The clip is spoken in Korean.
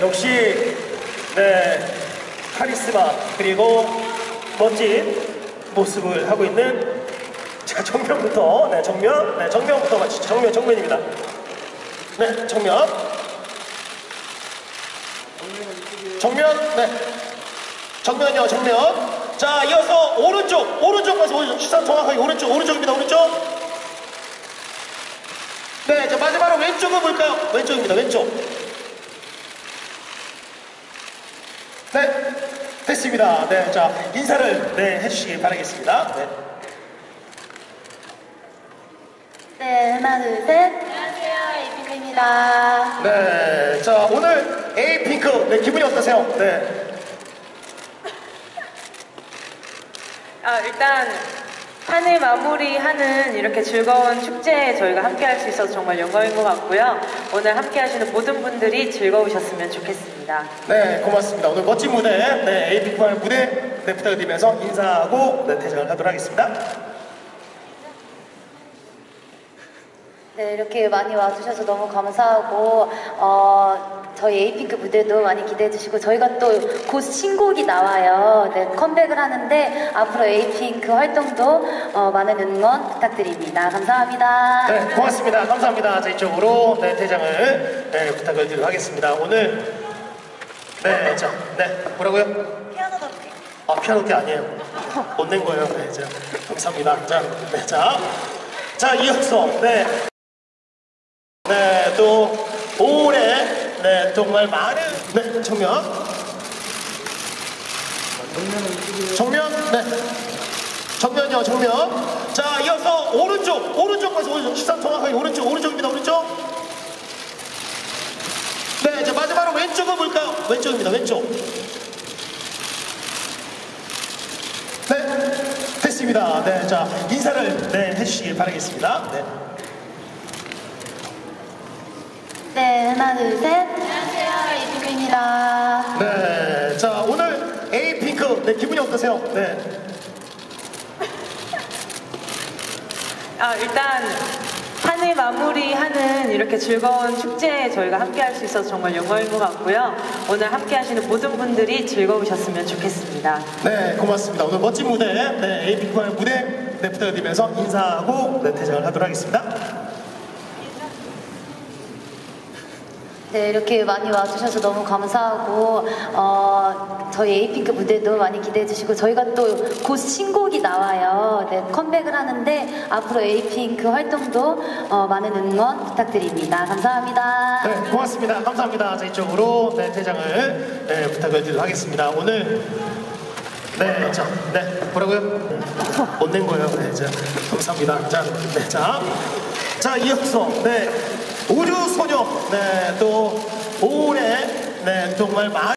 역시 네 카리스마 그리고 멋진 모습을 하고 있는 자 정면부터 네 정면 네 정면부터 마치 정면 정면입니다. 네 정면 정면 네 정면이요 정면 자 이어서 오른쪽 오른쪽 가서 오른쪽 시선 정확하게 오른쪽 오른쪽입니다 오른쪽 네, 자 마지막으로 왼쪽은 볼까요? 왼쪽입니다. 왼쪽. 네, 됐습니다. 네, 자 인사를 네 해주시기 바라겠습니다. 네. 네, 하나, 둘, 셋. 안녕하세요, 에이핑크입니다. 네, 자 오늘 에이핑크 네 기분이 어떠세요? 네, 아, 일단 한 해 마무리하는 이렇게 즐거운 축제에 저희가 함께 할 수 있어서 정말 영광인 것 같고요. 오늘 함께 하시는 모든 분들이 즐거우셨으면 좋겠습니다. 네, 고맙습니다. 오늘 멋진 무대, 네 에이핑크와의 무대 네 부탁드리면서 인사하고 네 퇴장을 하도록 하겠습니다. 네, 이렇게 많이 와주셔서 너무 감사하고, 어, 저희 에이핑크 무대도 많이 기대해 주시고, 저희가 또 곧 신곡이 나와요. 네, 컴백을 하는데, 앞으로 에이핑크 활동도 어, 많은 응원 부탁드립니다. 감사합니다. 네, 고맙습니다. 감사합니다. 자, 이쪽으로 네, 퇴장을 네, 부탁을 드리도록 하겠습니다. 오늘 네, 자, 네, 뭐라고요? 피아노 덕기. 아, 피아노 게 아니에요. 못 낸 거예요. 네, 자, 감사합니다. 자, 네, 자, 자, 이어서 네, 네, 또 올해 네, 정말 많은 네, 정면, 정면, 네, 정면이요, 정면. 자, 이어서 오른쪽, 오른쪽 가서 오른쪽 시선 정확하게 오른쪽, 오른쪽입니다, 오른쪽. 네, 자 마지막으로 왼쪽은 볼까요? 왼쪽입니다, 왼쪽. 네, 됐습니다. 네, 자 인사를 네 해주시기 바라겠습니다. 네. 네, 하나, 둘, 셋. 안녕하세요, 에이핑크입니다. 네, 자 오늘 에이핑크 네 기분이 어떠세요? 네, 아, 일단 한 해 마무리하는 이렇게 즐거운 축제에 저희가 함께 할 수 있어서 정말 영광인 것 같고요. 오늘 함께 하시는 모든 분들이 즐거우셨으면 좋겠습니다. 네, 고맙습니다. 오늘 멋진 무대, 네 에이핑크와의 무대 네 부탁드리면서 인사하고 네 퇴장을 하도록 하겠습니다. 네, 이렇게 많이 와주셔서 너무 감사하고, 어, 저희 에이핑크 무대도 많이 기대해 주시고, 저희가 또 곧 신곡이 나와요. 네, 컴백을 하는데, 앞으로 에이핑크 활동도 어, 많은 응원 부탁드립니다. 감사합니다. 네, 고맙습니다. 감사합니다. 자 이쪽으로 네 퇴장을 네, 부탁을 드리도록 하겠습니다. 오늘 네, 자, 네, 뭐라고요? 못 낸 거예요. 네, 자, 감사합니다. 자, 네, 자, 자, 이어서, 네, 우주소녀, 네, 또 올해, 네, 정말 많은